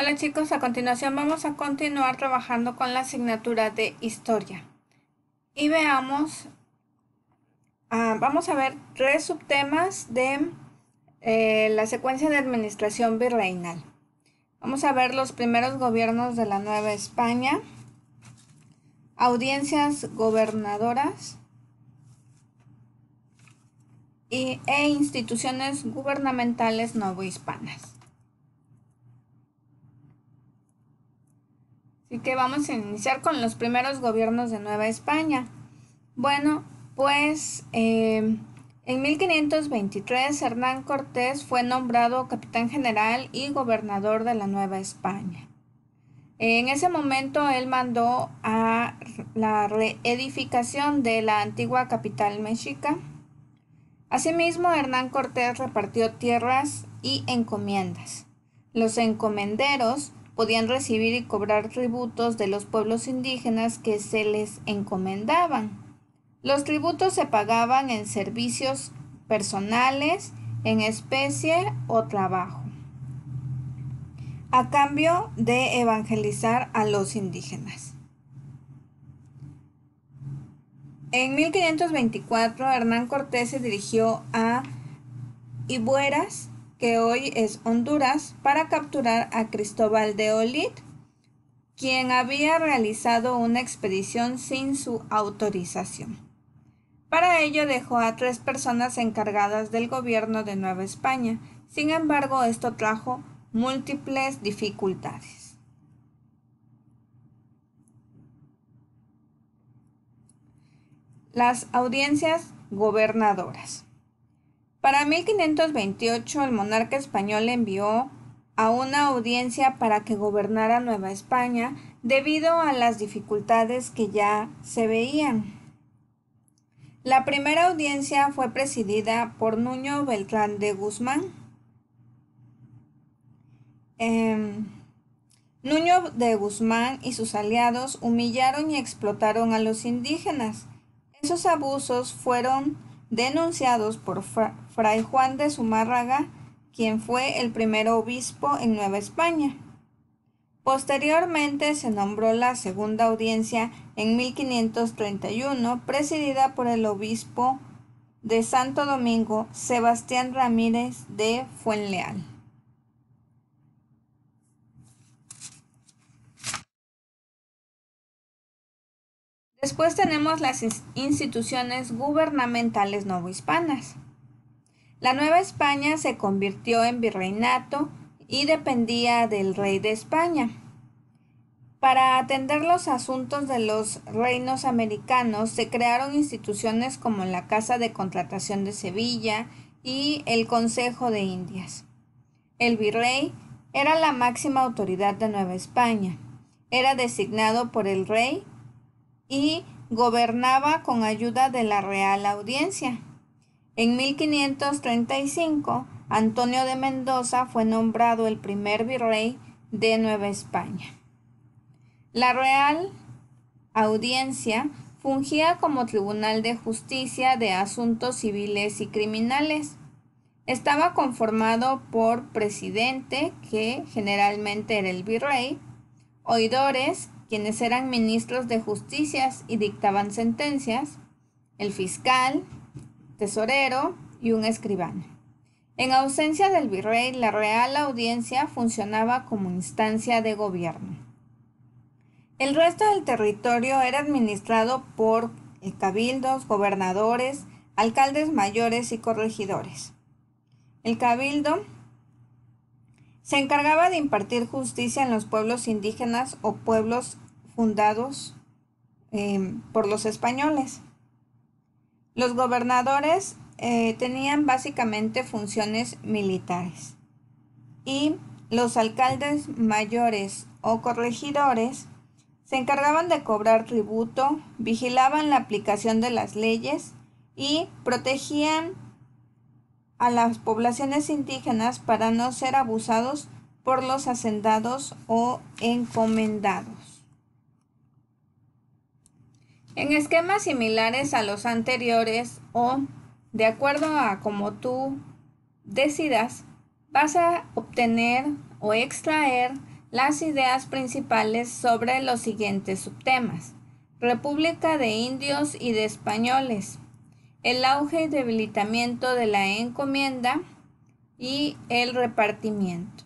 Hola chicos, a continuación vamos a continuar trabajando con la asignatura de historia. Y veamos, ah, vamos a ver tres subtemas de eh, la secuencia de administración virreinal. Vamos a ver los primeros gobiernos de la Nueva España, audiencias gobernadoras y, e instituciones gubernamentales novohispanas. Así que vamos a iniciar con los primeros gobiernos de Nueva España. Bueno, pues eh, en 1523 Hernán Cortés fue nombrado capitán general y gobernador de la Nueva España. En ese momento él mandó a la reedificación de la antigua capital mexica. Asimismo, Hernán Cortés repartió tierras y encomiendas. Los encomenderos podían recibir y cobrar tributos de los pueblos indígenas que se les encomendaban. Los tributos se pagaban en servicios personales, en especie o trabajo, a cambio de evangelizar a los indígenas. En 1524 Hernán Cortés se dirigió a Ibueras que hoy es Honduras, para capturar a Cristóbal de Olid, quien había realizado una expedición sin su autorización. Para ello dejó a tres personas encargadas del gobierno de Nueva España. Sin embargo, esto trajo múltiples dificultades. Las audiencias gobernadoras. Para 1528 el monarca español envió a una audiencia para que gobernara Nueva España debido a las dificultades que ya se veían. La primera audiencia fue presidida por Nuño Beltrán de Guzmán. Em, Nuño de Guzmán y sus aliados humillaron y explotaron a los indígenas. Esos abusos fueron denunciados por Fray Juan de Zumárraga, quien fue el primer obispo en Nueva España. Posteriormente se nombró la segunda audiencia en 1531, presidida por el obispo de Santo Domingo, Sebastián Ramírez de Fuenleal. Después tenemos las instituciones gubernamentales novohispanas. La Nueva España se convirtió en virreinato y dependía del rey de España. Para atender los asuntos de los reinos americanos se crearon instituciones como la Casa de Contratación de Sevilla y el Consejo de Indias. El virrey era la máxima autoridad de Nueva España. Era designado por el rey y gobernaba con ayuda de la Real Audiencia. En 1535, Antonio de Mendoza fue nombrado el primer virrey de Nueva España. La Real Audiencia fungía como tribunal de justicia de asuntos civiles y criminales. Estaba conformado por presidente, que generalmente era el virrey, oidores, quienes eran ministros de justicias y dictaban sentencias, el fiscal, tesorero y un escribano. En ausencia del virrey, la Real Audiencia funcionaba como instancia de gobierno. El resto del territorio era administrado por cabildos, gobernadores, alcaldes mayores y corregidores. El cabildo se encargaba de impartir justicia en los pueblos indígenas o pueblos fundados em, por los españoles. Los gobernadores eh, tenían básicamente funciones militares y los alcaldes mayores o corregidores se encargaban de cobrar tributo, vigilaban la aplicación de las leyes y protegían a las poblaciones indígenas para no ser abusados por los hacendados o encomendados. En esquemas similares a los anteriores o de acuerdo a como tú decidas, vas a obtener o extraer las ideas principales sobre los siguientes subtemas. República de Indios y de Españoles, el auge y debilitamiento de la encomienda y el repartimiento.